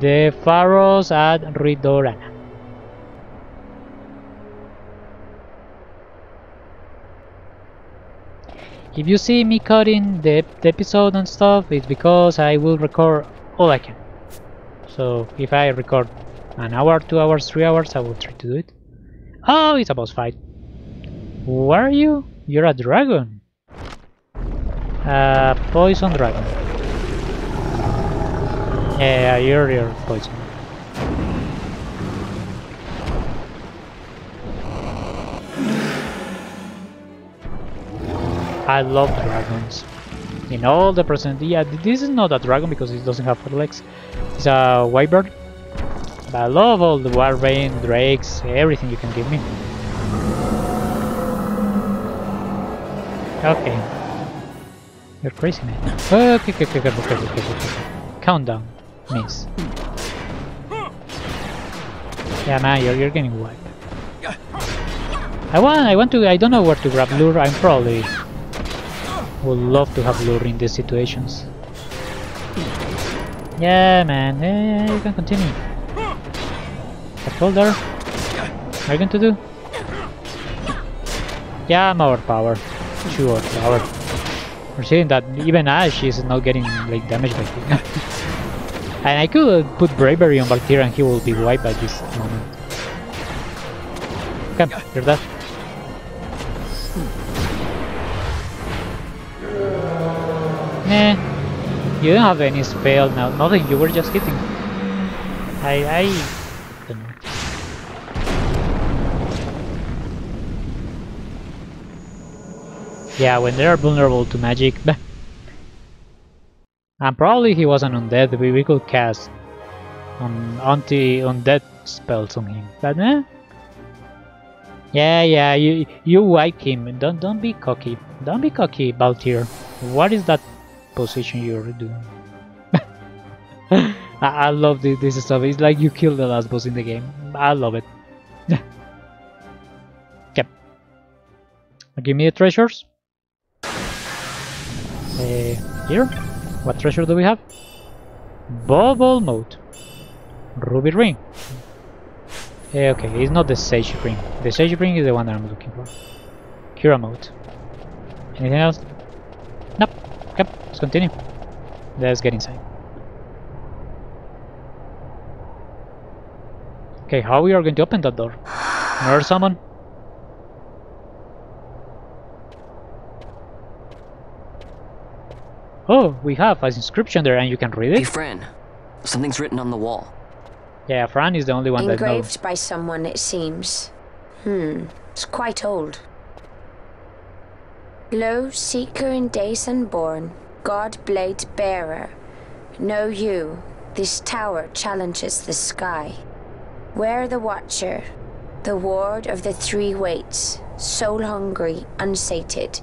The Pharos at Ridorana. If you see me cutting the, the episode and stuff, it's because I will record all I can. So if I record an hour, two hours, three hours, I will try to do it. Oh, it's a boss fight. Where are you? You're a dragon. A poison dragon. Yeah, you're, you're poison. I love dragons. In all the present, yeah, this is not a dragon because it doesn't have four legs. It's a wyvern. But I love all the wyvern, drakes, everything you can give me. Okay. You're crazy, man. Okay, okay, okay, okay, okay, okay. Countdown. Miss. Yeah, man, you're, you're getting wiped. I want, I want to, I don't know where to grab lure. I'm probably would love to have lure in these situations. Yeah, man. Yeah, you can continue. I told her. What are you going to do? Yeah, I'm overpowered. Sure, power. We're seeing that even Ash is not getting like damage by him. and I could put bravery on Valkyria and he will be wiped at this moment. Come, you're dead. Eh, you don't have any spell now. Nothing. You were just hitting. I I don't know. Yeah, when they are vulnerable to magic. and probably he wasn't undead. We, we could cast on anti undead spells on him. But eh? Yeah, yeah, you you wipe him. Don't don't be cocky. Don't be cocky, Balthier. What is that position you're doing? I, I love this, this stuff. It's like you kill the last boss in the game. I love it. yep. Give me the treasures. Uh, here. What treasure do we have? Bubble mode. Ruby ring. Uh, okay, it's not the sage ring. The sage ring is the one that I'm looking for. Cura mode. Anything else? Nope. Yep, let's continue. Let's get inside. Okay, how we are going to open that door? Another summon? Oh, we have an inscription there and you can read it? Hey, Fran. Something's written on the wall. Yeah, Fran is the only one that knows. Engraved by someone, it seems. Hmm, it's quite old. Lo, seeker in days unborn, God blade bearer. Know you, this tower challenges the sky. Where the watcher, the ward of the three waits, soul hungry, unsated.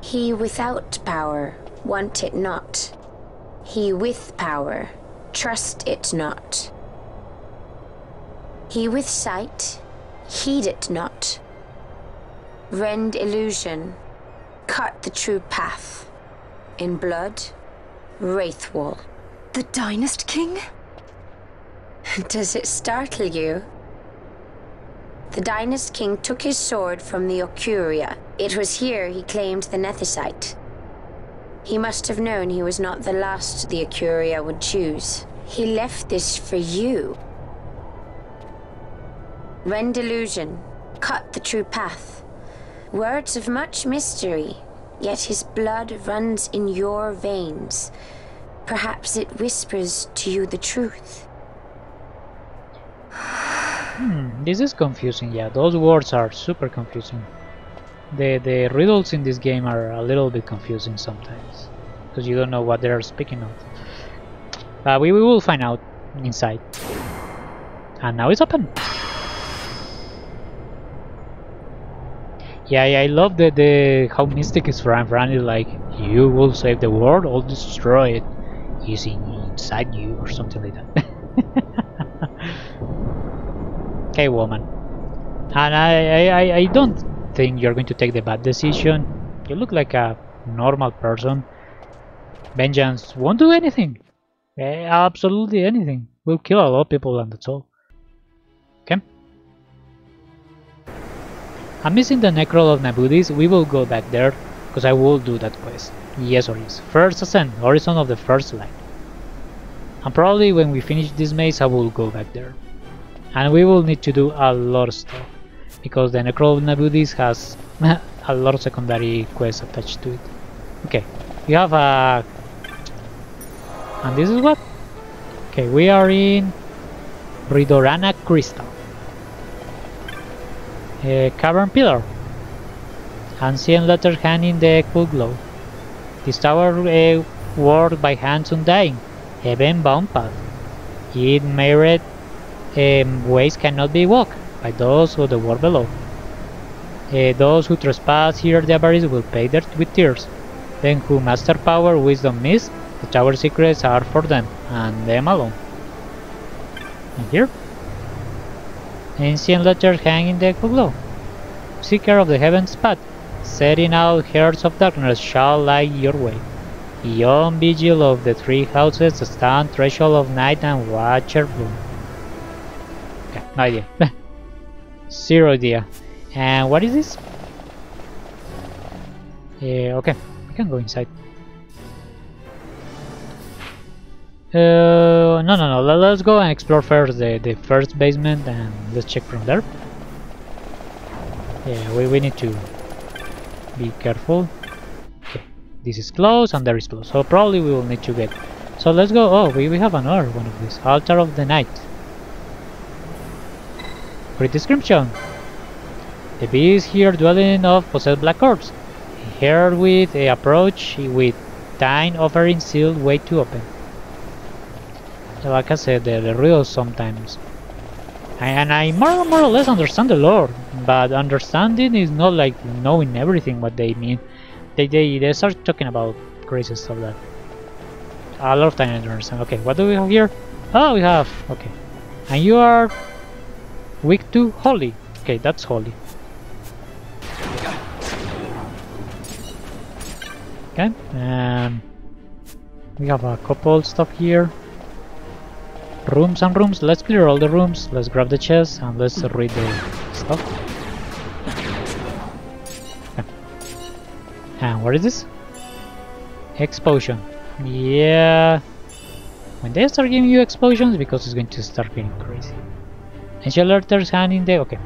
He without power, want it not. He with power, trust it not. He with sight, heed it not. Rend illusion, cut the true path. In blood, Raithwall. The Dynast King? Does it startle you? The Dynast King took his sword from the Occuria. It was here he claimed the Nethicite. He must have known he was not the last the Occuria would choose. He left this for you. Rend illusion, cut the true path. Words of much mystery, yet his blood runs in your veins. Perhaps it whispers to you the truth. Hmm, this is confusing, yeah, those words are super confusing. The, the riddles in this game are a little bit confusing sometimes, because you don't know what they're speaking of. But we, we will find out inside. And now it's open! Yeah, yeah, I love the, the how mystic is. Fran is like, you will save the world or destroy it. using inside you or something like that. okay, woman. And I, I, I don't think you're going to take the bad decision. You look like a normal person. Vengeance won't do anything. Eh, absolutely anything. We'll kill a lot of people and that's all. Okay. I'm missing the Necrohol of Nabudis. We will go back there because I will do that quest. Yes or yes. First ascent, horizon of the first light. And probably when we finish this maze I will go back there. And we will need to do a lot of stuff. Because the Necrohol of Nabudis has a lot of secondary quests attached to it. Okay, we have a... And this is what? Okay, we are in Ridorana Crystal. A cavern pillar. Ancient letter hanging the cool glow. This tower uh, worked by hands undying. Heaven bound path. It mirrored um, ways cannot be walked by those of the world below. Uh, those who trespass here the avarice will pay their with tears. Then who master power wisdom miss, the tower secrets are for them, and them alone. And here? Ancient letters hang in the glow. Seeker of the heavens path, setting out herds of darkness shall light your way. Beyond vigil of the three houses stand threshold of night and watcher bloom. No idea. Zero idea. And what is this? Uh, okay, we can go inside. Uh, no, no, no. Let, us go and explore first the, the first basement and let's check from there. Yeah, we, we need to be careful. Okay, this is closed and there is closed. So probably we will need to get. So let's go. Oh, we, we have another one of these. Altar of the Night. Great description. The beast here dwelling of possessed black orbs. Here with a approach with thine offering sealed way to open. Like I said, the, the riddles sometimes. And I more, more or less understand the lore, but understanding is not like knowing everything what they mean. They, they, they start talking about crazy stuff that a lot of time I don't understand. Okay, what do we have here? Oh, we have, okay. And you are weak to holy. Okay, that's holy. Okay, um, we have a couple stuff here. Rooms and rooms. Let's clear all the rooms. Let's grab the chest and let's read the stuff. Okay. And what is this? Explosion. Yeah. When they start giving you explosions, because it's going to start getting crazy. Angel letters hand in the okay.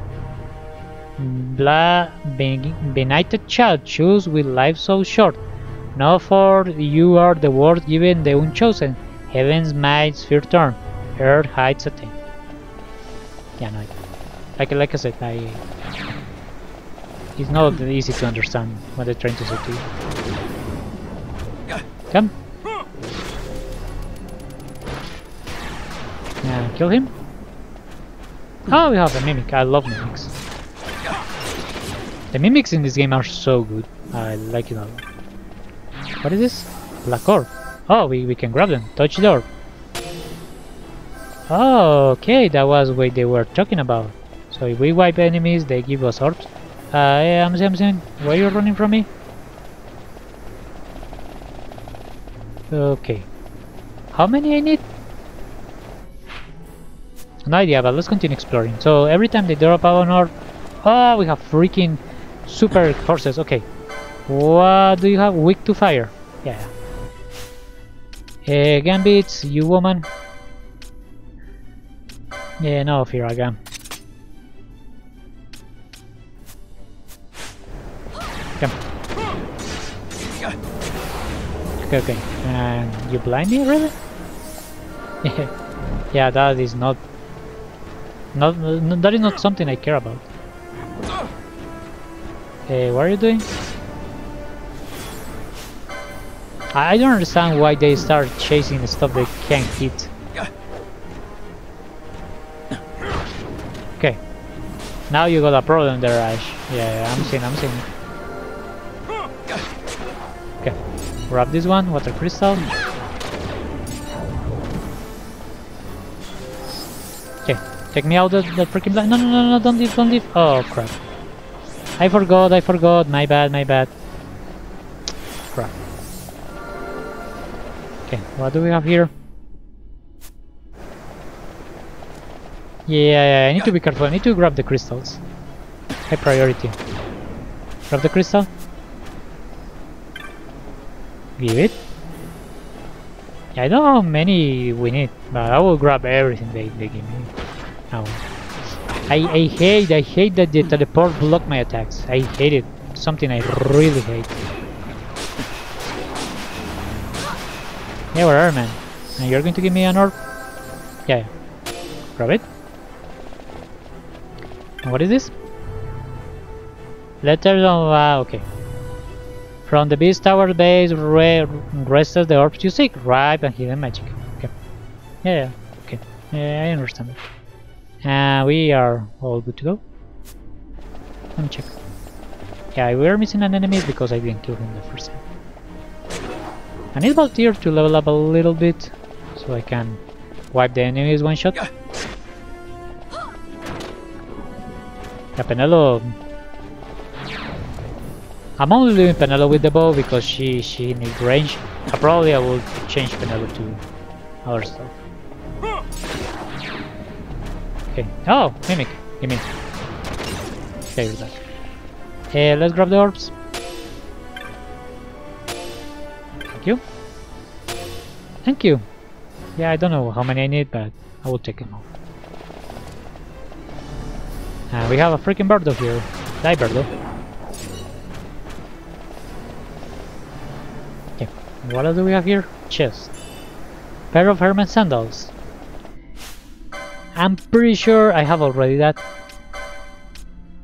Bla ben, benighted child, choose with life so short. Now for you are the word given the unchosen. Heaven's might sphere turn. Earth hides a thing. Yeah, no. Like like I said, I it's not easy to understand what they're trying to say to you. Come. Yeah, kill him. Oh, we have a mimic. I love mimics. The mimics in this game are so good. I like it a lot. What is this? Black orb. Oh, we, we can grab them. Touch the orb. Oh, okay, that was what they were talking about. So if we wipe enemies, they give us orbs. Uh, I'm saying, why are you running from me? Okay. How many I need? No idea, but let's continue exploring. So every time they drop an orb... Oh, we have freaking super horses. Okay. What do you have? Weak to fire. Yeah. Uh, Gambits, you woman. Yeah, no fear again. Come. Okay, okay. And you blind me, really? yeah, that is not, not. That is not something I care about. Hey, what are you doing? I don't understand why they start chasing the stuff they can't hit. Okay. Now you got a problem there, Ash. Yeah, yeah I'm seeing, I'm seeing. Okay. Grab this one, water crystal. Take me out of that freaking blind. No, no, no, no, don't leave, don't leave. Oh, crap. I forgot, I forgot. My bad, my bad. Crap. Okay, what do we have here? Yeah, yeah, I need to be careful. I need to grab the crystals. High priority. Grab the crystal. Give it. I don't know how many we need, but I will grab everything they, they give me. Now, I, I hate, I hate that the teleport block my attacks. I hate it. Something I really hate. Yeah, where are man? And you're going to give me an orb? Yeah. Grab it. What is this? Letters of... Uh, okay. From the Beast Tower base, re rested the orbs you seek. Right and hidden magic. Okay. Yeah, yeah. Okay. Yeah, I understand. Uh, we are all good to go. Let me check. Yeah, we are missing an enemy because I didn't kill him the first time. I need Balthier to level up a little bit so I can wipe the enemies one shot. Yeah, Penelo. I'm only leaving Penelo with the bow because she she needs range. Uh, probably I will change Penelo to other stuff. Okay. Oh, mimic. Give me. Okay, let's grab the orbs. Thank you. Thank you. Yeah, I don't know how many I need, but I will take them all. And we have a freaking birdo here. Die, birdo. Okay, what else do we have here? Chest. Pair of Hermes sandals. I'm pretty sure I have already that.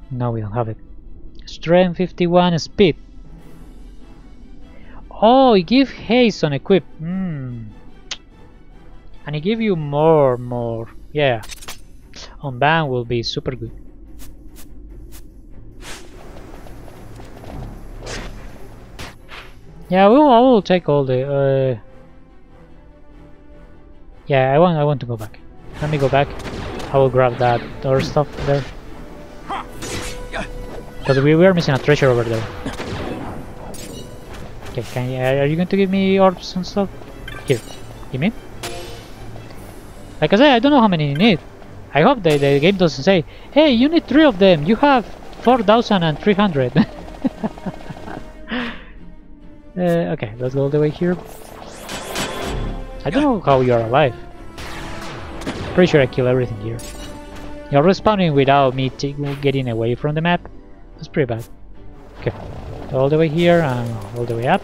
No, we don't have it. Strength 51, speed. Oh, it gives haste on equip. Hmm. And it give you more, more. Yeah. On ban will be super good. Yeah, will, I will take all the. Uh... Yeah, I want. I want to go back. Let me go back. I will grab that other stuff there. Because we were missing a treasure over there. Okay, can you, are you going to give me orbs and stuff? Here, give me. Like I said, I don't know how many you need. I hope the, the game doesn't say, hey, you need three of them. You have 4,300. uh, okay, let's go all the way here. I don't know how you're alive. Pretty sure I kill everything here. You're respawning without me getting away from the map. That's pretty bad. Okay, all the way here and all the way up.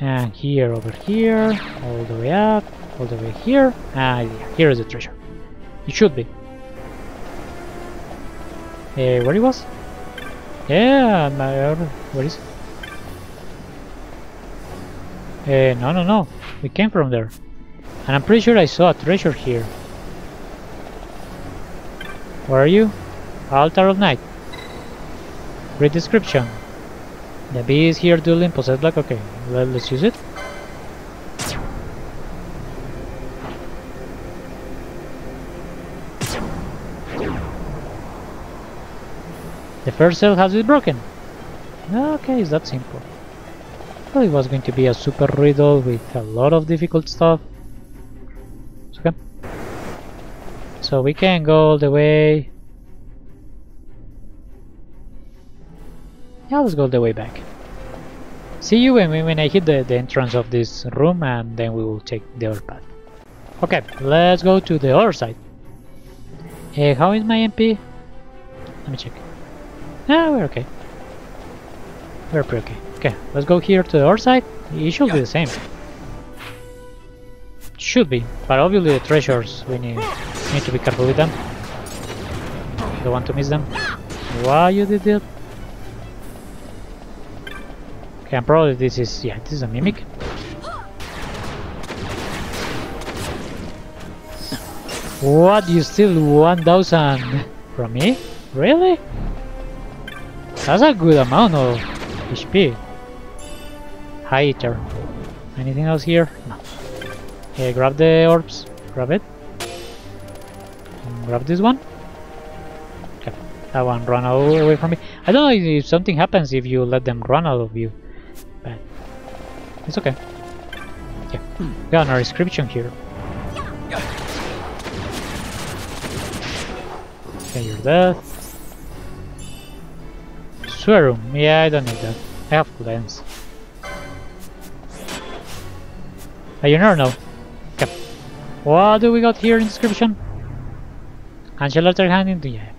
And here, over here, all the way up, all the way here. Ah, yeah, here is the treasure. It should be. Uh, where he was? Yeah, my, where is it? Uh, no, no, no. We came from there. And I'm pretty sure I saw a treasure here. Where are you? Altar of Night. Read description. The bee is here dueling possessed black. Okay, let, let's use it. The first cell has been broken. Okay, it's that simple. Well, it was going to be a super riddle with a lot of difficult stuff. So we can go all the way Yeah, let's go the way back. See you when, when I hit the, the entrance of this room and then we will take the other path. Okay, let's go to the other side. Hey, how is my MP? Let me check. Ah, we're okay. We're pretty okay. Okay, let's go here to the other side. It should be the same. Should be, but obviously the treasures, we need, need to be careful with them. Don't want to miss them. Why you did that? Okay, and probably this is, yeah, this is a mimic. What, you still 1000 from me? Really? That's a good amount of HP. Hi-Ether. Anything else here? No. Grab the orbs. Grab it. And grab this one. Okay, that one run away from me. I don't know if something happens if you let them run out of you. But It's okay. Yeah, we got our inscription here. Okay, you're dead. room. Yeah, I don't need that. I have cleanse. But uh, you never know. What do we got here in description? Angel letter handing to yeah.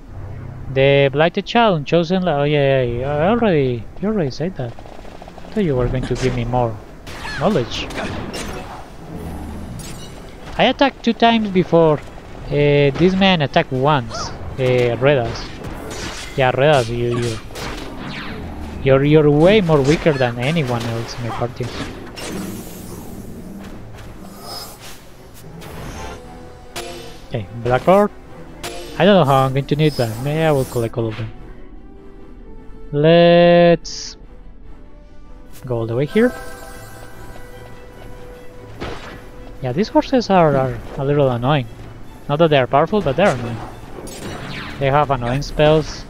The blighted child chosen. Oh yeah, yeah, yeah. I already. You already said that. I thought you were going to give me more knowledge. I attacked two times before. Uh, this man attacked once. Uh, Reddas. Yeah, Reddas, you, you. You're you're way more weaker than anyone else in my party. Okay, black ore. I don't know how I'm going to need that. Maybe I will collect all of them. Let's go all the way here. Yeah, these horses are, are a little annoying. Not that they are powerful, but they're annoying. They have annoying spells.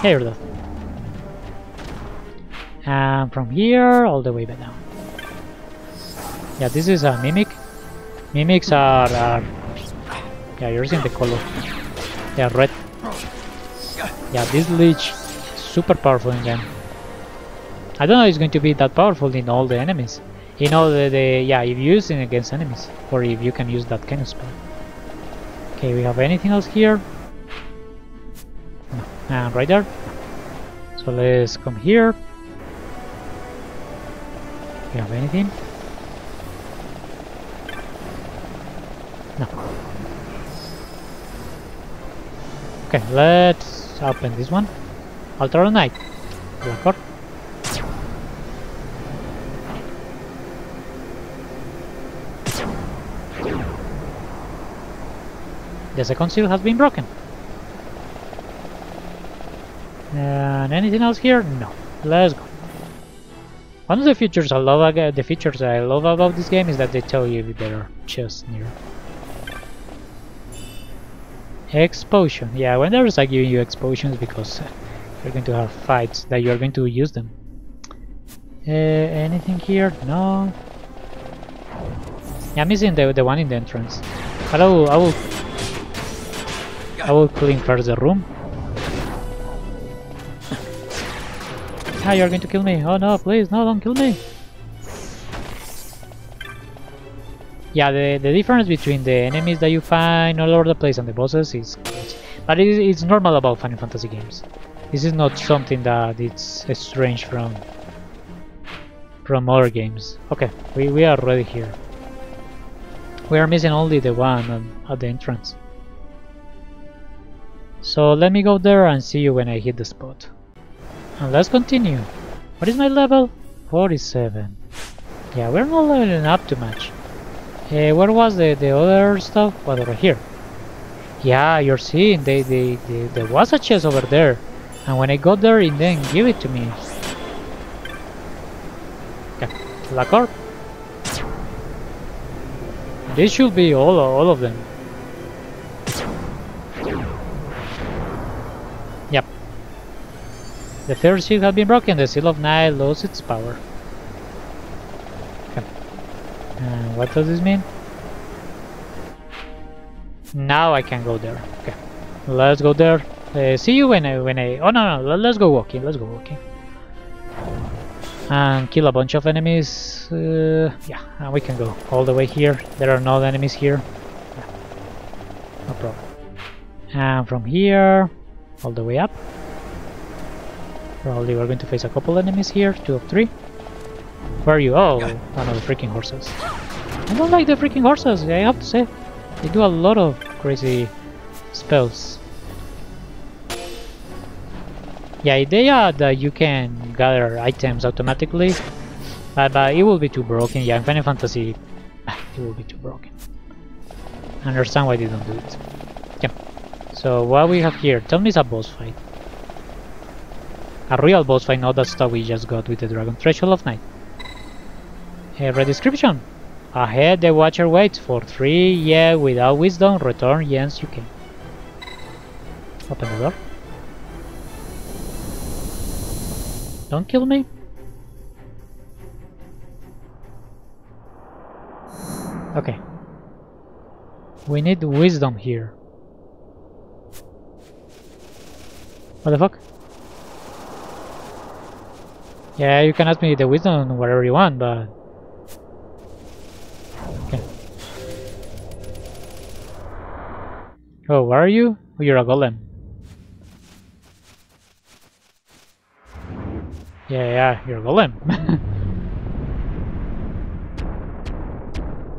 Here though. And from here all the way back down. Yeah, this is a mimic. Mimics are, are yeah, you're seeing the color. Yeah, red. Yeah, this leech super powerful in them. I don't know it's going to be that powerful in all the enemies. You know the, the yeah, if you use it against enemies, or if you can use that kind of spell. Okay, we have anything else here? No. And right there. So let's come here. We have anything? No. Okay, let's open this one. Black Orb. The second seal has been broken. And anything else here? No. Let's go. One of the features I love the features I love about this game is that they tell you if there are chests near. Explosion. Yeah, when there's like giving you explosions because you're going to have fights that you're going to use them. Uh, anything here? No. Yeah, I'm missing the the one in the entrance. I will I will I will clean first the room. Ah, you're going to kill me. Oh no, please, no, don't kill me. Yeah, the, the difference between the enemies that you find all over the place and the bosses is. But it, it's normal about Final Fantasy games. This is not something that it's strange from from other games. Okay, we, we are ready here. We are missing only the one at the entrance. So let me go there and see you when I hit the spot. And let's continue. What is my level? 47. Yeah, we're not leveling up too much. Uh, where was the, the other stuff? What over here? Yeah, you're seeing, they, they, they, there was a chest over there. And when I got there, it didn't give it to me. Okay, Orb. This should be all, all of them. Yep. The third seal has been broken. The Seal of Night lost its power. Uh, what does this mean? Now I can go there. Okay. Let's go there. Uh, see you when I when I. Oh no no. Let's go walking. Let's go walking. And kill a bunch of enemies. Uh, yeah, and we can go all the way here. There are no enemies here. Yeah. No problem. And from here, all the way up. Probably we're going to face a couple enemies here, two of three. Where are you? Oh, one of the freaking horses. I don't like the freaking horses, I have to say. They do a lot of crazy spells. Yeah, they are that you can gather items automatically, but, but it will be too broken. Yeah, in Final Fantasy, ah, it will be too broken. I understand why they don't do it. Yeah. So what we have here? Tell me it's a boss fight. A real boss fight, not that stuff we just got with the Dragon Threshold of Night. Red description. Ahead the Watcher waits for three, yeah, without wisdom, return, yes, you can. Open the door. Don't kill me. Okay. We need wisdom here. What the fuck? Yeah, you can ask me the wisdom whatever you want, but... Okay. Oh, where are you? Oh, you're a golem. Yeah, yeah, you're a golem.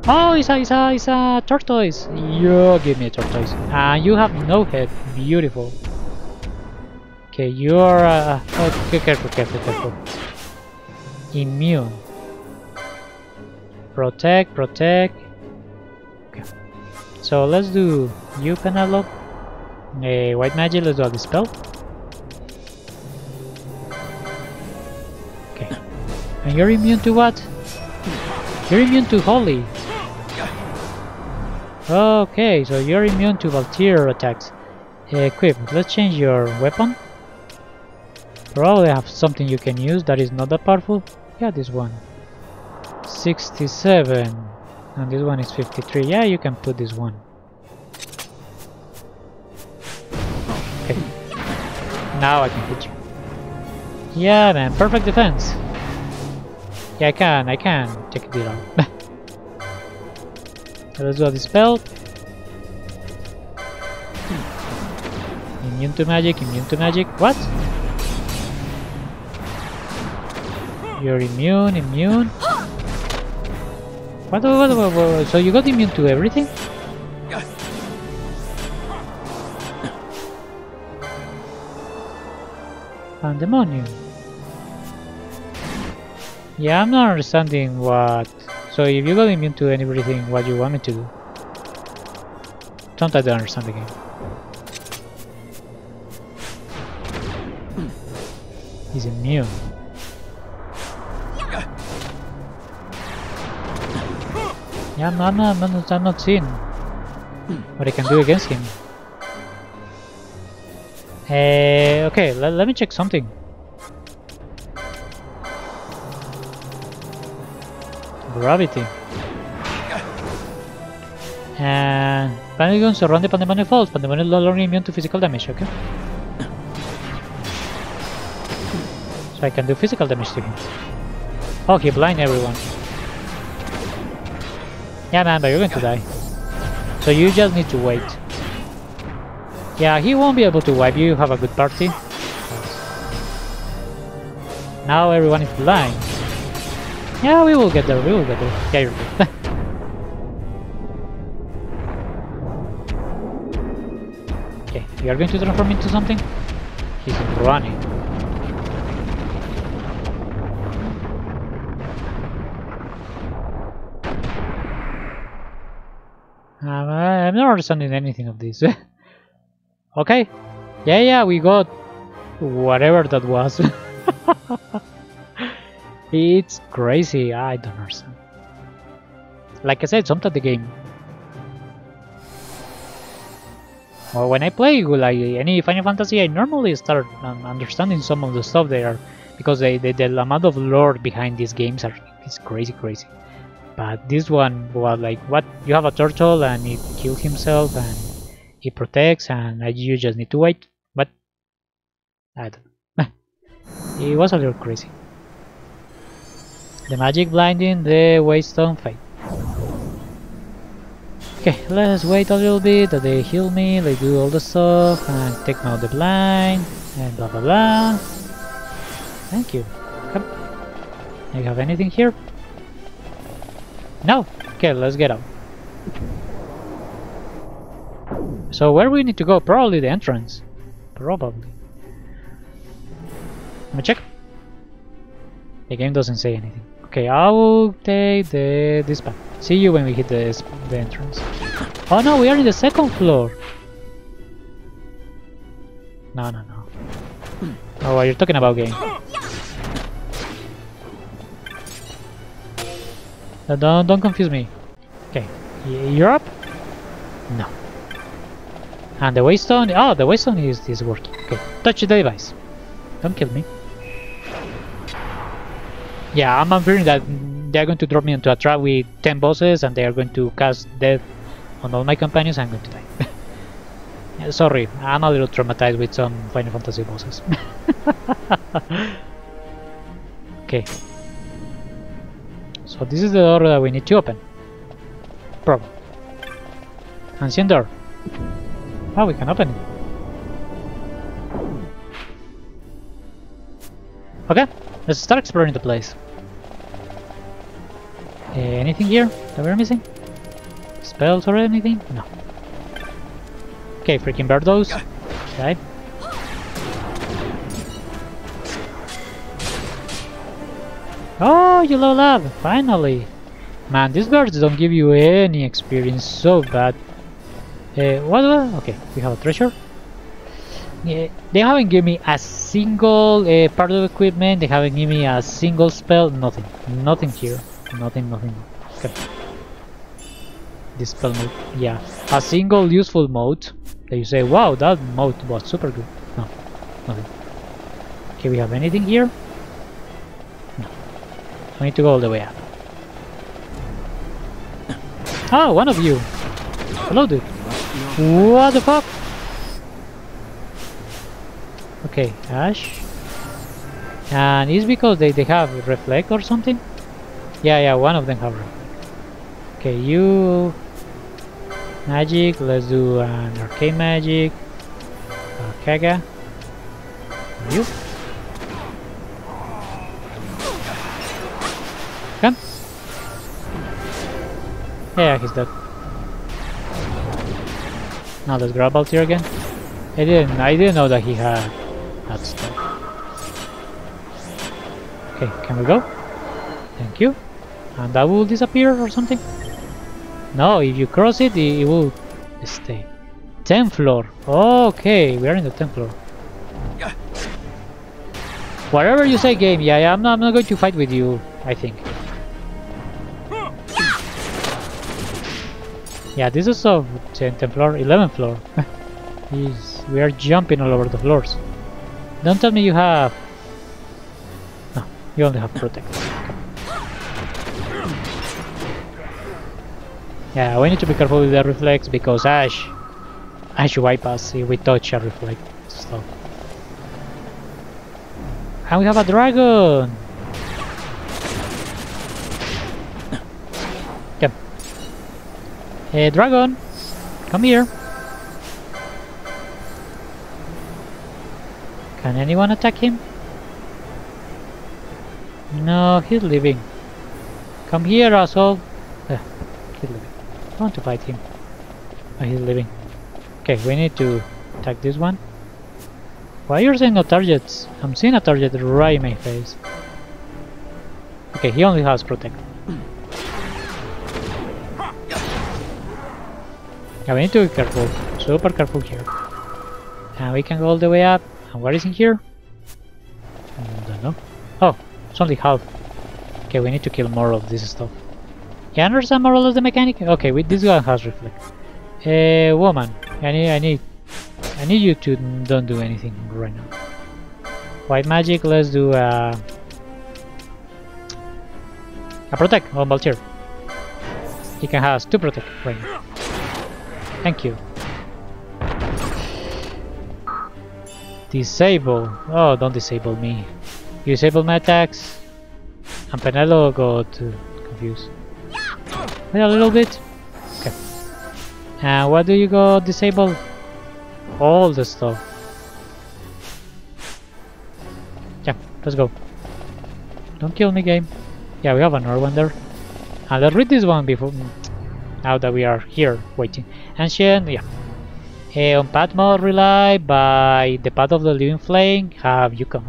oh, it's a, it's a, it's a tortoise. You give me a tortoise. Ah, uh, you have no head. Beautiful. Okay, you're... Uh, oh, careful, careful, careful. Immune. Protect, protect. Okay. So let's do you, Penelope. A white magic, let's do a dispel. Okay. And you're immune to what? You're immune to holy. Okay, so you're immune to Balthier attacks. Equip, let's change your weapon. Probably have something you can use that is not that powerful. Yeah, this one. 67. And this one is 53. Yeah, you can put this one. Okay. Now I can hit you. Yeah, man. Perfect defense. Yeah, I can. I can take it down. Let's do a dispel. Immune to magic, immune to magic. What? You're immune, immune. What, what, what, what, So you got immune to everything? Pandaemonium. Yeah, I'm not understanding what... So if you got immune to everything, what you want me to do? Don't I don't understand the game. He's immune. Yeah, I'm not, I'm not, I'm not seeing what I can do against him. Uh, okay, let, me check something. Gravity. And Pandaemonium surround the Pandaemonium Falls. Pandaemonium is no longer immune to physical damage, okay? So I can do physical damage to him. Oh, he blind everyone. Yeah man, but you're going to die. So you just need to wait. Yeah, he won't be able to wipe you, have a good party. Now everyone is blind. Yeah, we will get there, we will get there. Yeah, you're good. okay, you are going to transform into something? He's running. I'm not understanding anything of this. Eh? okay. Yeah, yeah, we got whatever that was. it's crazy. I don't understand. Like I said, sometimes the game. Well, when I play like any Final Fantasy, I normally start understanding some of the stuff there because they, they, the amount of lore behind these games are is crazy, crazy. But this one was like, what? You have a turtle and it kills himself and he protects and you just need to wait. But I don't it was a little crazy. The magic blinding, the waystone fight. Okay, let's wait a little bit that they heal me, they do all the stuff, and take out the blind, and blah blah blah. Thank you. Do you have anything here? No? Okay, let's get out. So where we need to go? Probably the entrance. Probably. Let me check. The game doesn't say anything. Okay, I will take the this path. See you when we hit the, the entrance. Oh no, we are in the second floor. No, no, no. Oh, you're talking about game. No, don't, don't confuse me. Okay, you're up? No. And the waystone? Oh, the waystone is, is working. Okay, touch the device. Don't kill me. Yeah, I'm fearing that they're going to drop me into a trap with 10 bosses and they are going to cast death on all my companions I'm going to die. sorry, I'm a little traumatized with some Final Fantasy bosses. okay. So this is the door that we need to open. Problem. Ancient door. Oh, we can open it. Okay, let's start exploring the place. Anything here that we're missing? Spells or anything? No. Okay, freaking birdos. Okay. Oh, you level up! Finally! Man, these birds don't give you any experience, so bad. Uh, what? what? Okay, we have a treasure. Yeah, they haven't given me a single uh, part of equipment, they haven't given me a single spell, nothing. Nothing here. Nothing, nothing. Okay. This spell mode, yeah. A single useful mode that you say, wow, that mode was super good. No, nothing. Okay, we have anything here? We need to go all the way up. Oh, one of you! Hello, dude. What the fuck? Okay, Ash. And it's because they, they have reflect or something? Yeah, yeah, one of them have reflect. Okay, you... Magic, let's do an arcane magic. Uh, Kaga. You. Yeah, he's dead. Now let's grab Altair again. I didn't I didn't know that he had that stuff. Okay, can we go? Thank you. And that will disappear or something? No, if you cross it, it, it will stay. 10th floor. Okay, we are in the 10th floor. Whatever you say, game. Yeah, yeah I'm not. I'm not going to fight with you. I think. Yeah, this is of 10th floor, 11th floor. Jeez, we are jumping all over the floors. Don't tell me you have. No, you only have protect. Yeah, we need to be careful with the reflex because Ash, Ash wipe us if we touch a reflect stuff. And we have a dragon! Hey dragon! Come here! Can anyone attack him? No, he's leaving. Come here, asshole! Uh, he's leaving. I want to fight him. Oh, he's leaving. Okay, we need to attack this one. Why are saying no targets? I'm seeing a target right in my face. Okay, he only has protect. Yeah, we need to be careful. Super careful here. And we can go all the way up. And what is in here? I don't know. Oh, it's only half. Okay, we need to kill more of this stuff. You understand more or less the mechanic? Okay, with this one has reflect. Uh, woman, I need, I need, I need you to don't do anything right now. White magic, let's do uh, a protect on Balthier. He can have two protect right now. Thank you. Disable. Oh, don't disable me. You disable my attacks. And Penelo got uh, confused. Wait a little bit. Okay. And what do you go disable? All the stuff. Yeah, let's go. Don't kill me, game. Yeah, we have another one there. And let's read this one before. Now that we are here waiting. Ancient, yeah. Uh, on path mode rely by the path of the living flame have you come.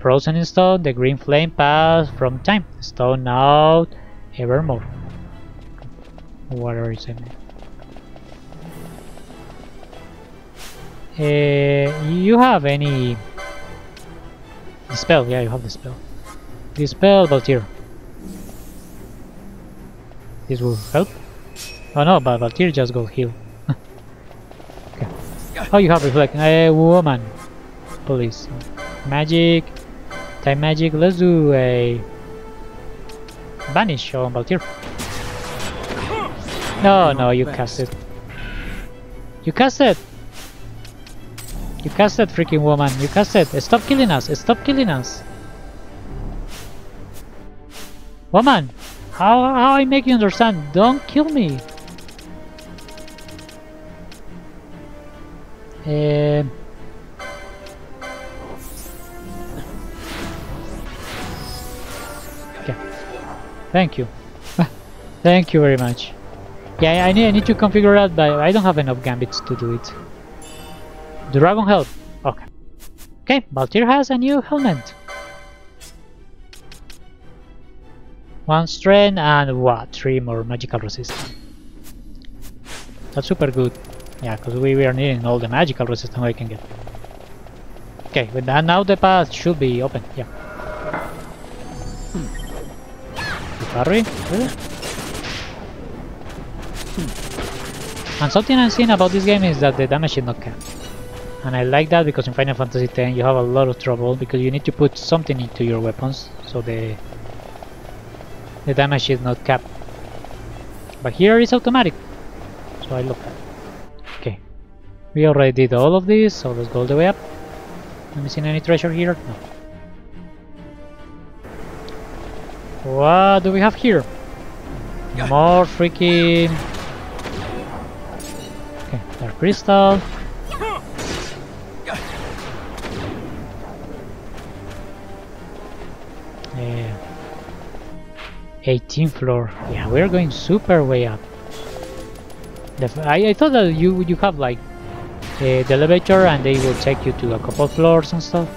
Frozen in stone, the green flame pass from time. Stone out evermore. Whatever is it. Uh, you have any spell? Yeah, you have the spell. The spell, Balthier. This will help. Oh no, but Balthier just go heal. okay. Oh, you have reflect. A woman. Police. Magic. Time magic. Let's do a banish on Balthier. No, no, you cast it. You cast it. You casted, freaking woman. You cast it. Stop killing us. Stop killing us. Woman, how how I make you understand? Don't kill me. Um. Okay. Thank you. Thank you very much. Yeah, I need I need to configure that, but I don't have enough gambits to do it. Dragon help. Okay. Okay, Balthier has a new helmet. One strength and what? Three more magical resistance. That's super good. Yeah, because we, we are needing all the magical resistance we can get. Okay, with that now the path should be open. Yeah. Hmm. Parry? Really? Hmm. And something I'm seeing about this game is that the damage is not capped. And I like that because in Final Fantasy X you have a lot of trouble because you need to put something into your weapons so the the damage is not capped. But here it's automatic. So I love that. We already did all of this, so let's go all the way up. Am I missing any treasure here? No. What do we have here? More freaking... Okay, dark crystal. Yeah. 18th floor. Yeah, we're going super way up. I, I thought that you you have like uh, the elevator and they will take you to a couple floors and stuff.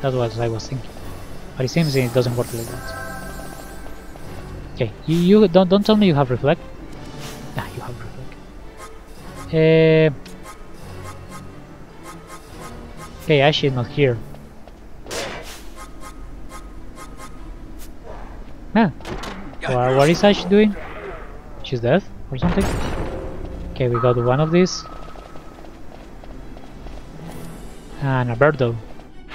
That's what I was thinking. But it seems it doesn't work like that. Okay, you, you don't don't tell me you have reflect. Ah, you have reflect. Uh, okay, Ashe is not here. Huh. Wha- what is Ashe doing? She's dead or something? Okay, we got one of these. And a birdo.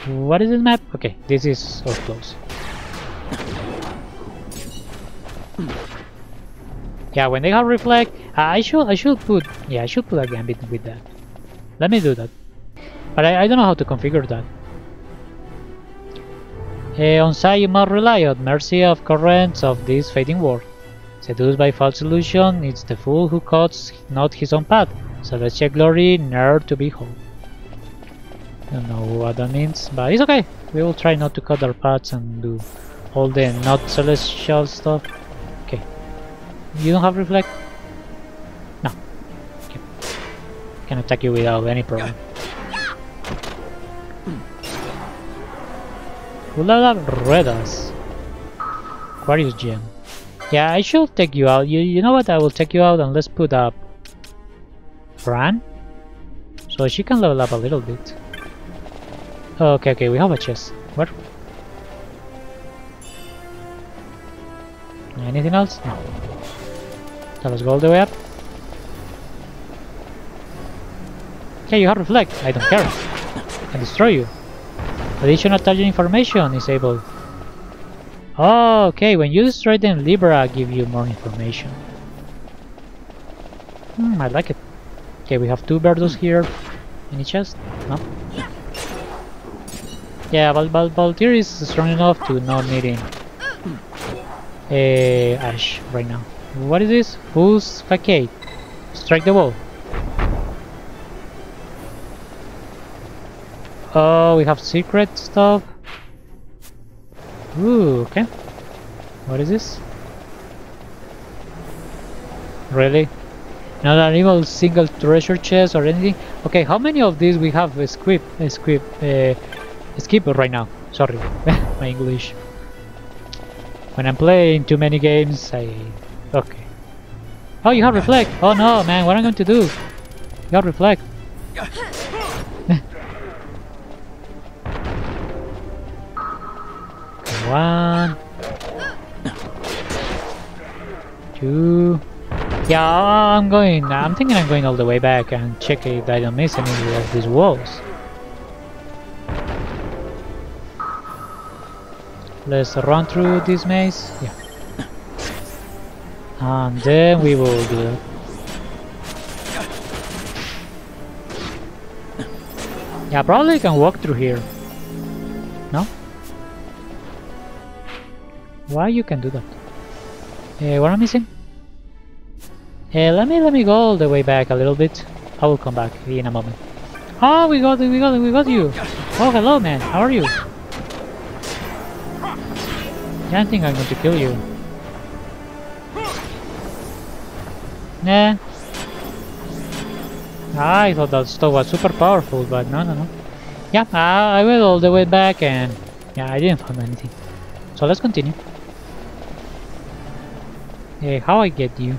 What is this map? Okay, this is so close. Yeah, when they have reflect, I should I should put yeah I should put a gambit with that. Let me do that. But I, I don't know how to configure that. Uh, on side you must rely on mercy of currents of this fading world. Seduced by false illusion, it's the fool who cuts not his own path. Celestial glory, ne'er to behold. Don't know what that means, but it's okay. We will try not to cut our paths and do all the not celestial stuff. Okay. You don't have reflect? No. Okay. Can attack you without any problem. Ulala Reddas. Aquarius Gem. Yeah, I should take you out. You you know what? I will take you out and let's put up Fran. So she can level up a little bit. Okay, okay, we have a chest. What? Anything else? No. So let's go all the way up. Okay, you have reflect. I don't care. I destroy you. Additional target information is able. Oh, okay, when you destroy them, Libra give you more information. Hmm, I like it. Okay, we have two birdos here. Any chest? No? Yeah, Val Val Balthier is strong enough to not need needing uh, Ashe right now. What is this? Who's Facade. Strike the wall. Oh, we have secret stuff. Ooh, okay. What is this? Really? Not an evil single treasure chest or anything? Okay, how many of these we have skip, skip, uh, skip it right now? Sorry, my English. When I'm playing too many games, I... Okay. Oh, you have reflect! Oh no, man, what am I going to do? You have reflect. One. Two. Yeah, I'm going. I'm thinking I'm going all the way back and check if I don't miss any of these walls. Let's run through this maze. Yeah. And then we will do it. Yeah, probably can walk through here. No? Why you can do that? Uh, what am I missing? Uh, let me let me go all the way back a little bit. I will come back in a moment. Oh, we got we got we got you. Oh, hello, man. How are you? I think I'm going to kill you. Nah. Ah, I thought that stuff was super powerful, but no, no, no. Yeah, I, I went all the way back and yeah, I didn't find anything. So let's continue. Hey, how I get you?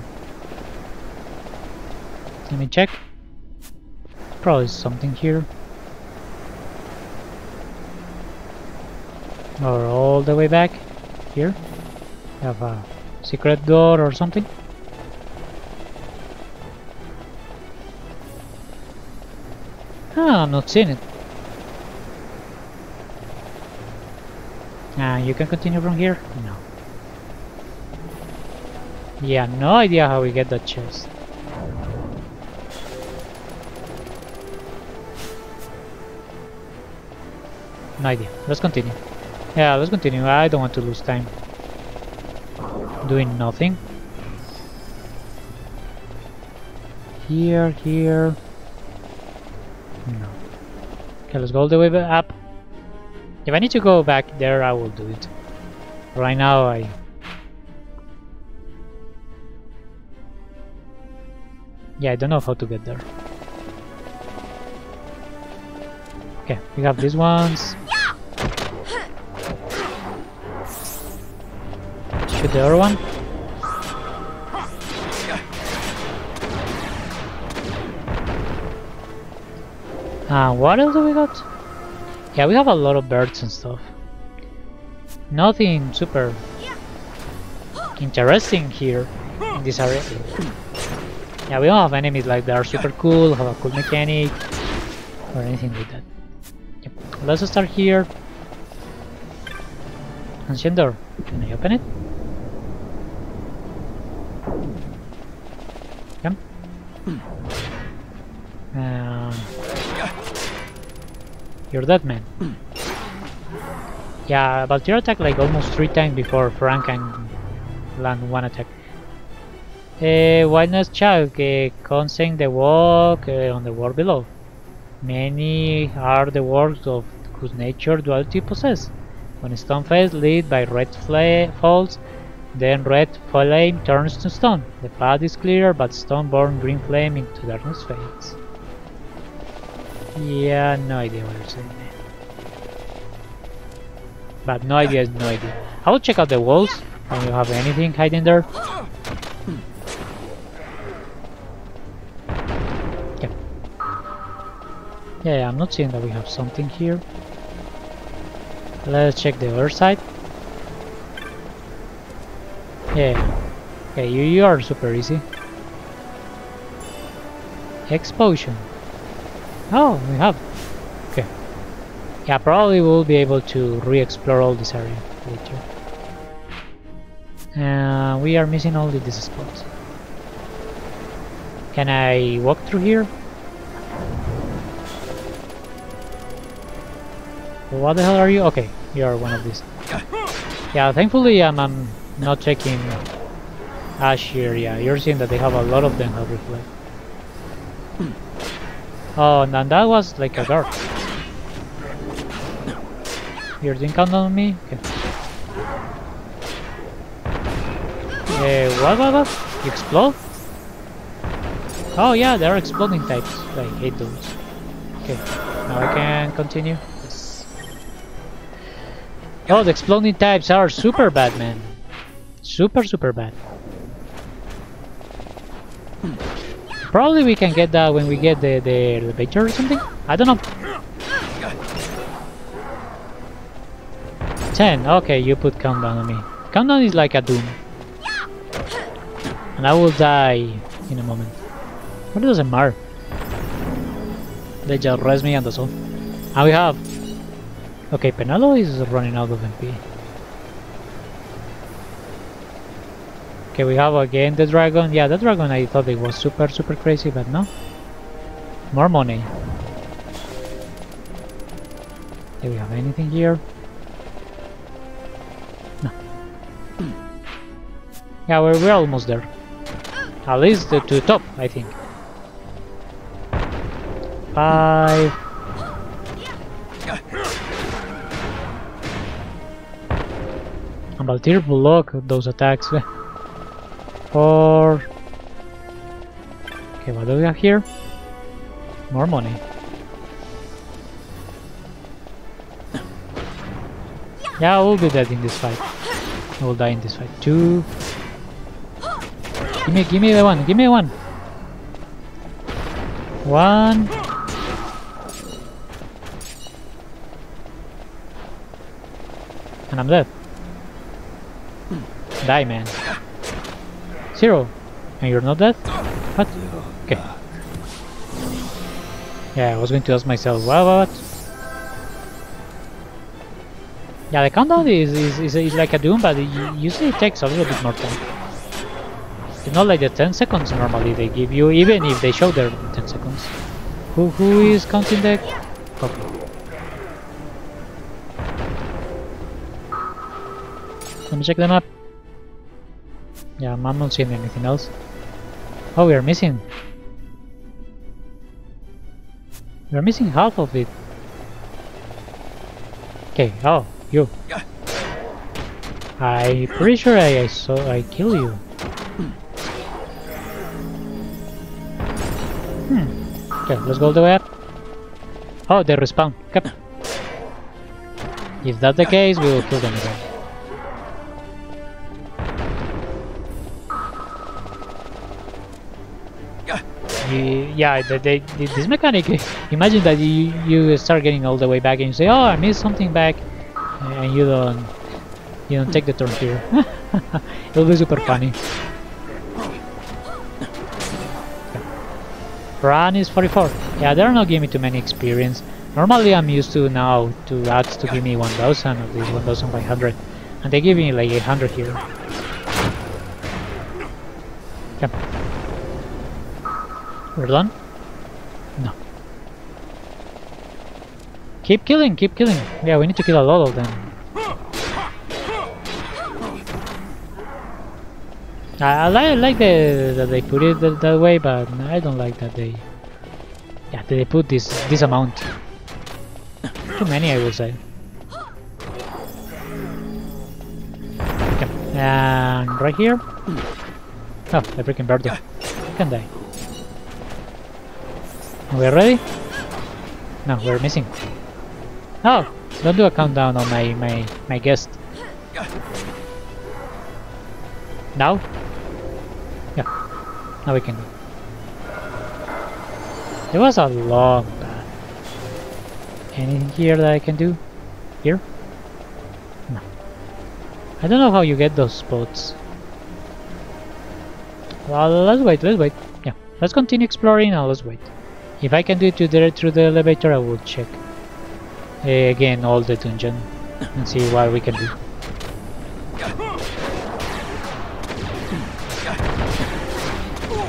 Let me check. Probably something here. Or all the way back here. Have a secret door or something. Ah, I'm not seeing it. Ah, you can continue from here? No. Yeah, no idea how we get that chest. No idea. Let's continue. Yeah, let's continue. I don't want to lose time. Doing nothing. Here, here. No. Okay, let's go all the way up. If I need to go back there, I will do it. Right now, I... Yeah, I don't know how to get there. Okay, we have these ones. The other one. Uh, what else do we got? Yeah, we have a lot of birds and stuff. Nothing super interesting here in this area. Yeah, we don't have enemies like that are super cool, have a cool mechanic, or anything like that. Yep. Let's start here. Ancient door. Can I open it? Um, you're dead, man. Yeah, Valkyrie attacked like almost three times before Fran can land one attack. Uh, wildness child uh, consent the walk uh, on the world below. Many are the works of whose nature duality possess. When stone face lead by red falls, then red flame turns to stone. The path is clear, but stone born green flame into darkness fades. Yeah, no idea what you're saying. But no idea is no idea. I will check out the walls. Don't you have anything hiding there? Yeah, yeah, I'm not seeing that we have something here. Let's check the other side. Yeah. Okay, you, you are super easy. Explosion. Oh, we have. Okay. Yeah, probably we'll be able to re-explore all this area later. Uh, we are missing only this spot. Can I walk through here? What the hell are you? Okay, you are one of these. Yeah, thankfully um, I'm not checking Ashe here. Yeah, you're seeing that they have a lot of them have reflect. Oh, and that was like a guard. You didn't count on me? Okay. Uh, what, what, what? You explode? Oh yeah, there are exploding types. I hate those. Okay, now I can continue. Oh, the exploding types are super bad, man. Super, super bad. Probably we can get that when we get the, the elevator or something? I don't know. 10. Okay, you put countdown on me. Countdown is like a doom. And I will die in a moment. What does it matter? They just rest me and that's all. And we have... Okay, Penelo is running out of MP. Okay, we have again the dragon. Yeah, the dragon I thought it was super, super crazy, but no. More money. Do we have anything here? No. Yeah, we're, we're almost there. At least to the top, I think. Five. Balthier block those attacks. Four. Okay, what do we have here? More money. Yeah, I will be dead in this fight. I will die in this fight. Two. Give me, give me the one. Give me one. One. And I'm dead. Die, man. Zero. And you're not dead? What? Okay. Yeah, I was going to ask myself, what? Yeah, the countdown is, is, is, is like a Doom, but it usually takes a little bit more time. It's not like the 10 seconds normally they give you, even if they show their 10 seconds. Who, who is counting the... Okay. Let me check the map. Yeah, I'm not seeing anything else. Oh, we are missing. We are missing half of it. Okay, oh, you. I'm pretty sure I, I saw I kill you. Hmm. Okay, let's go all the way up. Oh, they respawn. If that's the case, we will kill them again. You, yeah, they, they, this mechanic. Imagine that you you start getting all the way back and you say, "Oh, I missed something back," and you don't you don't take the turn here. It'll be super funny. Run is 44. Yeah, they're not giving me too many experience. Normally I'm used to now to ads to give me 1000 of these 1500 and they give me like 800 here. We're done? No. Keep killing, keep killing. Yeah, we need to kill a lot of them. I, I like, like the, that they put it that, that way, but I don't like that they... Yeah, they put this this amount. Too many, I would say. Okay. And right here... Oh, the freaking bird. I can die. We're ready? No, we're missing. Oh, don't do a countdown on my my my guest. Now? Yeah. Now we can go. It was a long path. Anything here that I can do? Here? No. I don't know how you get those spots. Well, let's wait, let's wait. Yeah, let's continue exploring and let's wait. If I can do it through the elevator, I will check uh, again all the dungeon and see what we can do.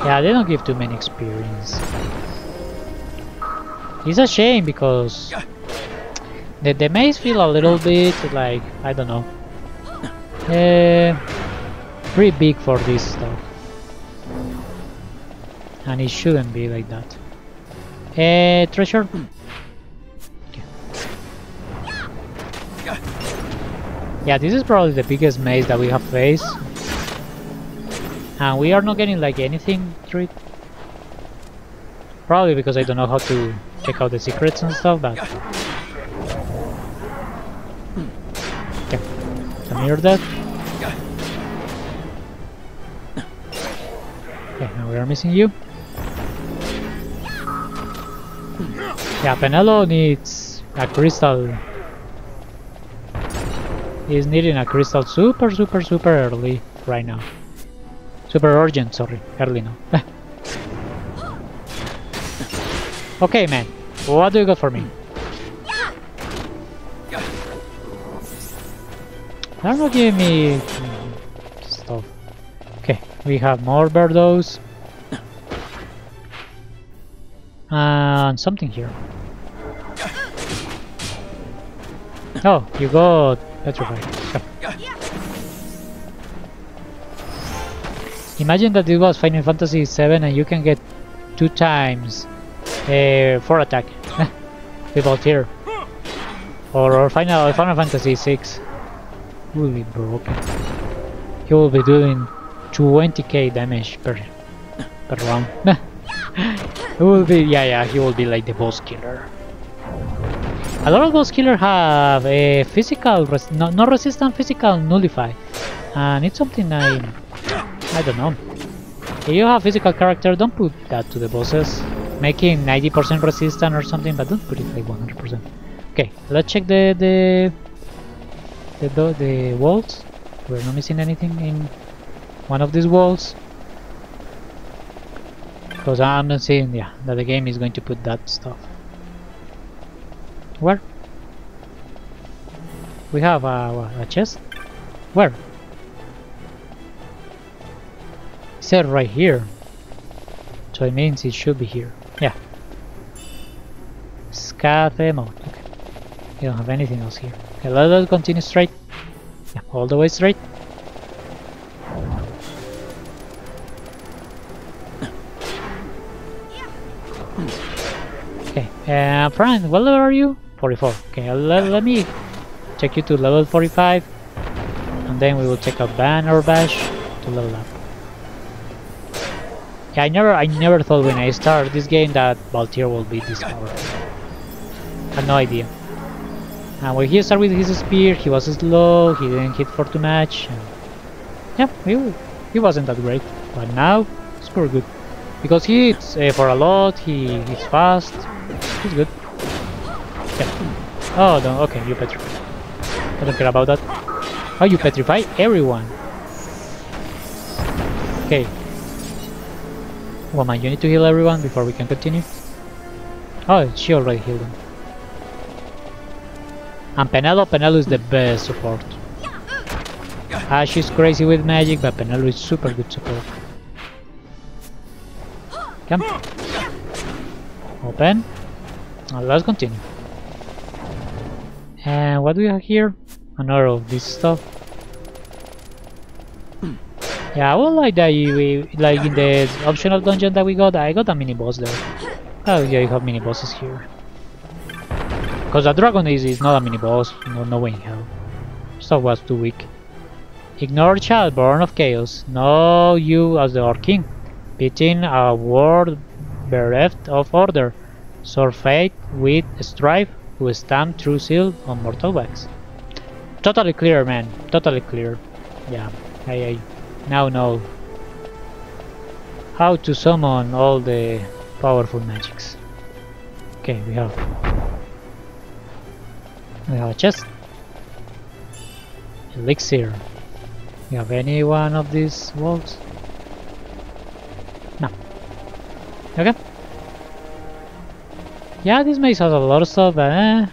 Yeah, they don't give too many experience. It's a shame because the, the maze feel a little bit like, I don't know, uh, pretty big for this stuff. And it shouldn't be like that. Uh, treasure? Yeah, this is probably the biggest maze that we have faced. And we are not getting like anything through it. Probably because I don't know how to check out the secrets and stuff, but... Okay. Come here, that. Okay, now we are missing you. Yeah, Penelo needs a crystal. He's needing a crystal super, super, super early right now. Super urgent, sorry. Early now. okay, man. What do you got for me? They're not giving me stuff. Okay, we have more birdos. And something here. Oh, you got petrified. Imagine that this was Final Fantasy VII and you can get two times uh, four attack with Altair. Or, or Final, Final Fantasy VI. Will be broken. He will be doing 20k damage per, per round. he will be, yeah, yeah, he will be like the boss killer. A lot of boss killers have a physical, res no, no resistant physical nullify, and it's something I, I don't know. If you have physical character, don't put that to the bosses. Him 90% resistant or something, but don't put it like 100%. Okay, let's check the the the the walls. We're not missing anything in one of these walls. Because I'm not seeing, yeah, that the game is going to put that stuff. Where? We have a, a chest? Where? It said right here. So it means it should be here. Yeah. Scathe mote. Okay. You don't have anything else here. Okay, let us continue straight. Yeah, all the way straight. Okay, uh, friend, what level are you? 44. Okay, let, let me take you to level 45 and then we will take out Vaan or Basch to level up. Yeah, I never I never thought when I started this game that Balthier will be this powerful. Had no idea. And when he started with his spear, he was slow, he didn't hit for too much. And yeah, he, he wasn't that great. But now, it's pretty good. Because he hits uh, for a lot, he hits fast, he's good. Yeah. Oh, no, okay, you petrify. I don't care about that. Oh, you petrify everyone. Okay. Woman, you need to heal everyone before we can continue. Oh, she already healed him. And Penelo, Penelo is the best support. Ashe she's crazy with magic, but Penelo is super good support. Open. Now let's continue. And what do we have here? Another of this stuff. Yeah, I would like that we, like in the optional dungeon that we got, I got a mini boss there. Oh yeah, you have mini bosses here. Because a dragon is, is not a mini boss, no, no way in hell. Stuff was too weak. Ignore child born of chaos. Know you as the Orc King. Beating a world bereft of order. Fate with strife who stamp true seal on mortal wax. Totally clear man, totally clear. Yeah, I, I now know how to summon all the powerful magics. Okay, we have we have a chest. Elixir. You have any one of these walls? Okay. Yeah, this maze has a lot of stuff, but eh,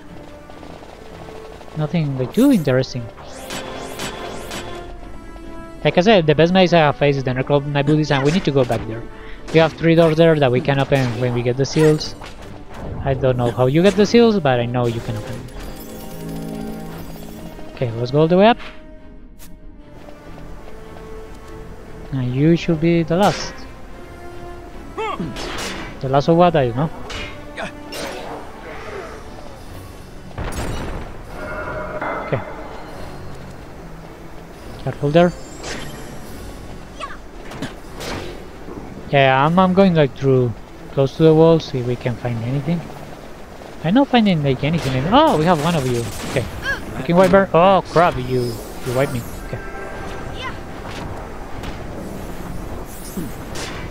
nothing like too interesting. Like I said, the best maze I have faced is the Necro Nibulis and we need to go back there. We have three doors there that we can open when we get the seals. I don't know how you get the seals, but I know you can open them. Okay, let's go all the way up. And you should be the last. The last of what don't know. Okay. Careful there. Yeah, I'm, I'm going like through close to the wall, see if we can find anything. I'm not finding like anything. In oh, we have one of you. Okay. Looking wiper. Oh crap! You you wiped me. Okay.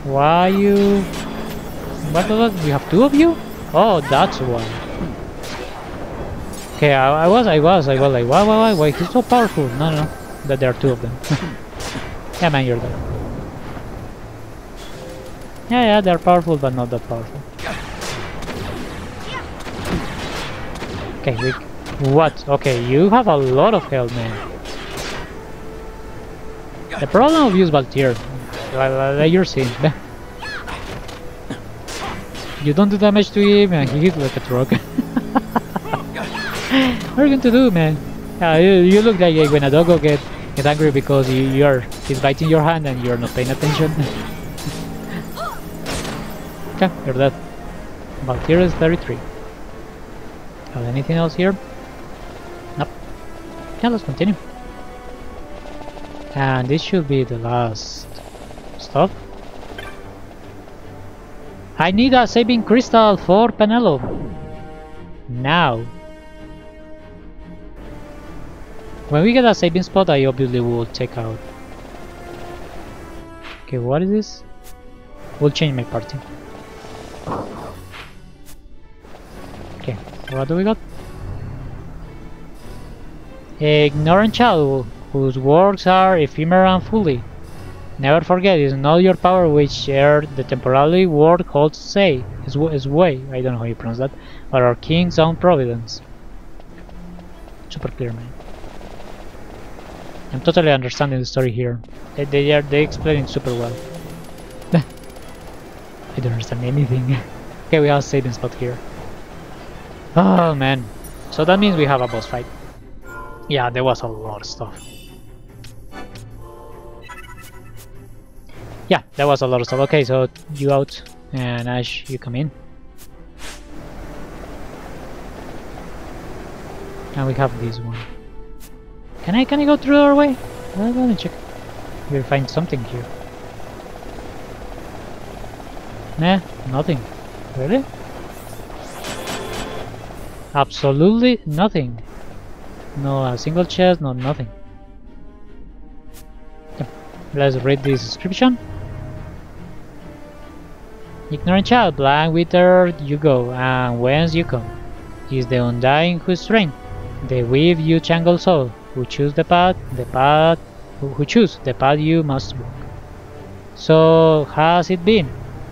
Why you? What was that? We have two of you? Oh, that's why. Okay, I, I was, I was, I was like, why, why, why, why? He's so powerful. No, no, no. That there are two of them. yeah, man, you're there. Yeah, yeah, they're powerful, but not that powerful. Okay, we... What? Okay, you have a lot of health, man. The problem of use Balthier, like you're seeing, you don't do damage to him and he hits like a truck. What are you going to do, man? Uh, you, you look like when a dog will get, angry because you, you're he's biting your hand and you're not paying attention. okay, you're dead. But here is 33. Have anything else here? Nope. Yeah, let's continue. And this should be the last stuff. I need a saving crystal for Penelope. Now. When we get a saving spot, I obviously will check out. Okay, what is this? We'll change my party. Okay, what do we got? Ignorant child, whose works are ephemeral and fully. Never forget, it's not your power which ere the temporary world holds say, is, is way, I don't know how you pronounce that, but our king's own providence. Super clear, man. I'm totally understanding the story here. They, they are they explain it super well. I don't understand anything. okay, we have a saving spot here. Oh man. So that means we have a boss fight. Yeah, there was a lot of stuff. Yeah, that was a lot of stuff. Okay, so you out and Ashe, you come in. And we have this one. Can I can I go through our way? Well, let me check. We'll find something here. Nah, nothing. Really? Absolutely nothing. No a single chest, no nothing. Let's read this description. Ignorant child, blind whither you go, and whence you come. Is the undying whose strength, the weave you tangle soul, who choose the path, the path, who, choose the path you must walk. So has it been,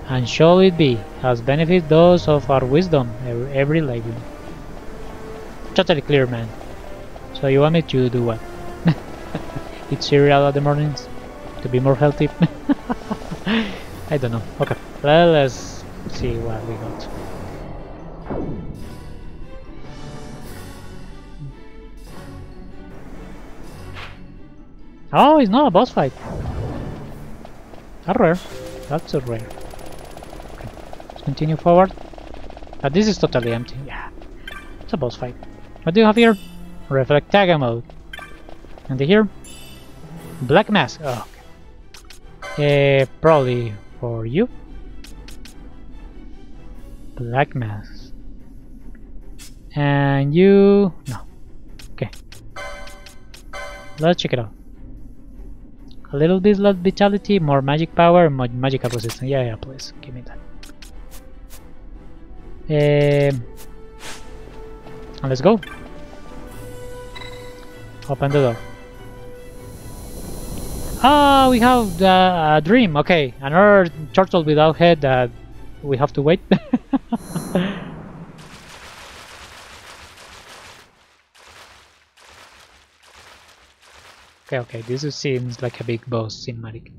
and shall it be, as benefit those of our wisdom every, every living. Totally clear, man. So you want me to do what? Eat cereal at the mornings to be more healthy? I don't know. Okay, well, let's see what we got. Oh, it's not a boss fight. A rare. That's a rare. Okay, let's continue forward. But this is totally empty. Yeah, it's a boss fight. What do you have here? Reflectaga mote. And here? Black mask. Oh, okay. Uh, probably for you. Black mass. And you... No. Okay. Let's check it out. A little bit less vitality, more magic power, more magical resistance. Yeah, yeah, please. Give me that. Um, and let's go. Open the door. Ah, we have uh, a dream. Okay, another turtle without head that we have to wait. okay, okay, this seems like a big boss cinematic.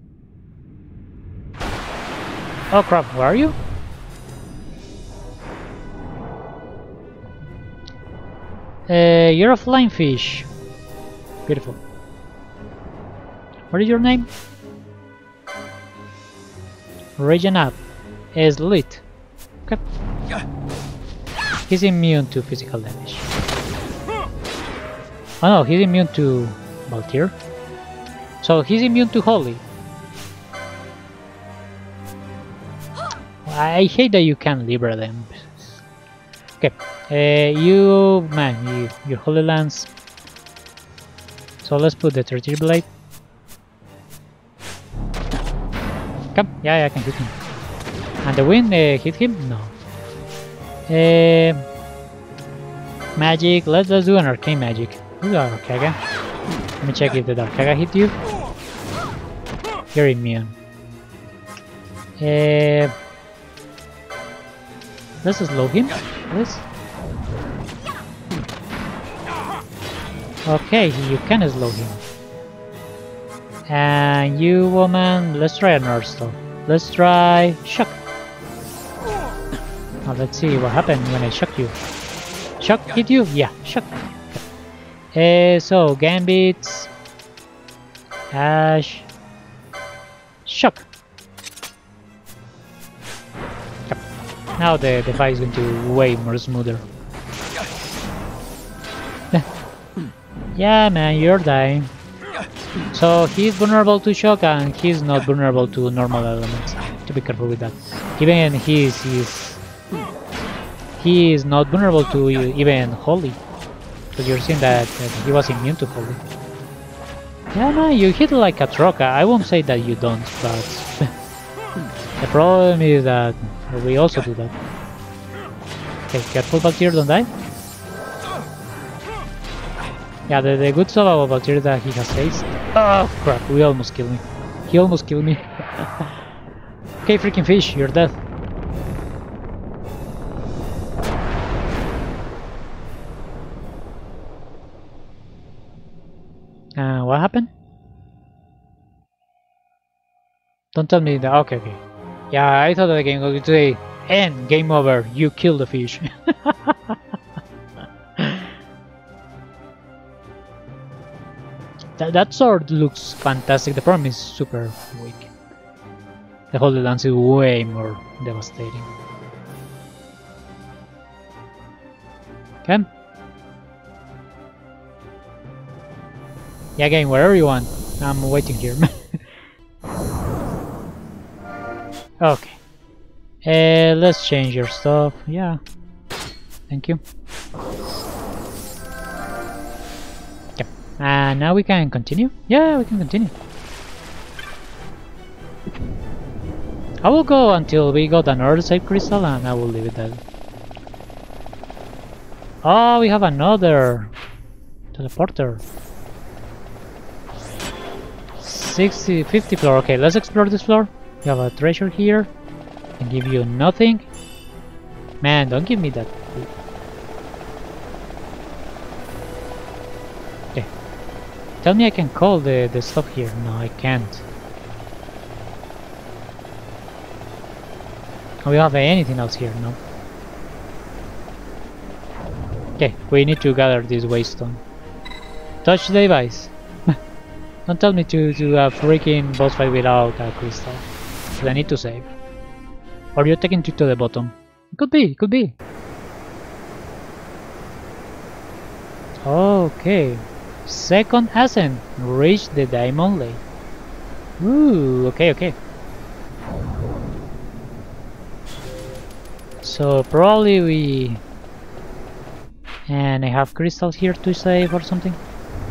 Oh crap, where are you? Uh, you're a flying fish. Beautiful. What is your name? Regen up. Is lit. Okay. He's immune to physical damage. Oh no, he's immune to Balthier. So he's immune to Holy. I hate that you can't Libra them. Okay, uh, you man, you your Holy Lance. So let's put the 30 blade. Come, yeah, yeah, I can hit him. And the wind uh, hit him? No. Uh, magic, let's, do an arcane magic. Who's our Arcaga? Let me check if the Arcaga hit you. You're immune. Uh, let's slow him, please. Okay, you can slow him. And you, woman, let's try another stuff. Let's try shock. Now let's see what happened when I shock you. Shock hit you? Yeah, shock. Uh, so, Gambits, Ashe, Shock. Yep. Now the, the fight is going to be way more smoother. yeah man, you're dying. So he's vulnerable to shock and he's not vulnerable to normal elements. To be careful with that. Even he's he's he is he is not vulnerable to even holy. Because you're seeing that, that, he was immune to holy. Yeah no, you hit like a troca. I won't say that you don't, but the problem is that we also do that. Okay, careful Valkyrie, don't die. Yeah, the, the good stuff about that he has haste. Oh crap, we almost killed me. He almost killed me. okay, freaking fish, you're dead. Uh, what happened? Don't tell me that. Okay, okay. Yeah, I thought the game was going to say, and game over, you kill the fish. that, sword looks fantastic. The problem is super weak. The Holy Lance is way more devastating. Okay. Yeah, game wherever you want. I'm waiting here. okay. Uh, let's change your stuff. Yeah. Thank you. And now we can continue? Yeah, we can continue. I will go until we got another save crystal and I will leave it there. Oh, we have another teleporter. 60, 50 floor. Okay, let's explore this floor. You have a treasure here. I give you nothing. Man, don't give me that. Tell me I can call the, the stuff here. No, I can't. We have anything else here? No. Okay, we need to gather this waystone. Touch the device. Don't tell me to do a freaking boss fight without a crystal. I need to save. Or you're taking it to the bottom. Could be, could be. Okay. Second ascent. Reach the diamond lake. Ooh, okay, okay. So probably we... And I have crystals here to save or something.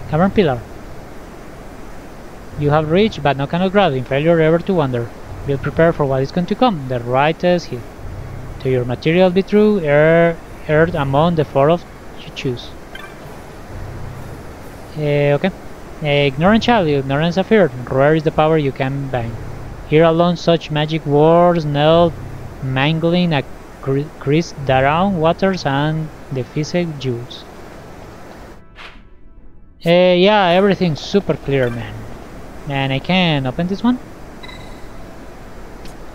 Cavern pillar. You have reached, but no cannot grab, in failure ever to wander. Be prepared for what is going to come, the right is here. To your material be true, err, erred among the four of you choose. Uh, okay. Uh, ignorant child, ignorance of fear, rare is the power you can bang. Here alone such magic words knelt, mangling a crisp around waters and the physic jewels. Uh, yeah, everything's super clear, man. And I can open this one.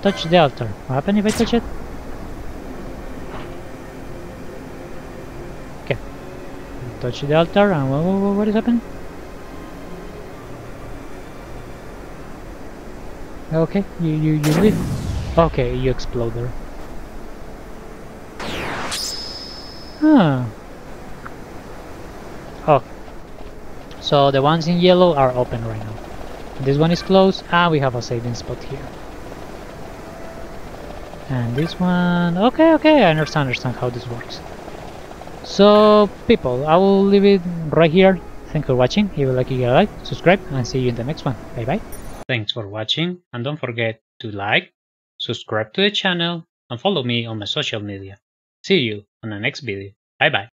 Touch the altar. What happens if I touch it? Okay. Touch the altar uh, and what, what, what is happening? Okay, you, you, you leave. Okay, you explode there. Huh. Oh. So the ones in yellow are open right now. This one is closed and we have a saving spot here. And this one... Okay, okay, I understand, understand how this works. So, people, I will leave it right here. Thank you for watching. If you like it, like, subscribe, and see you in the next one. Bye bye. Thanks for watching, and don't forget to like, subscribe to the channel, and follow me on my social media. See you on the next video. Bye bye.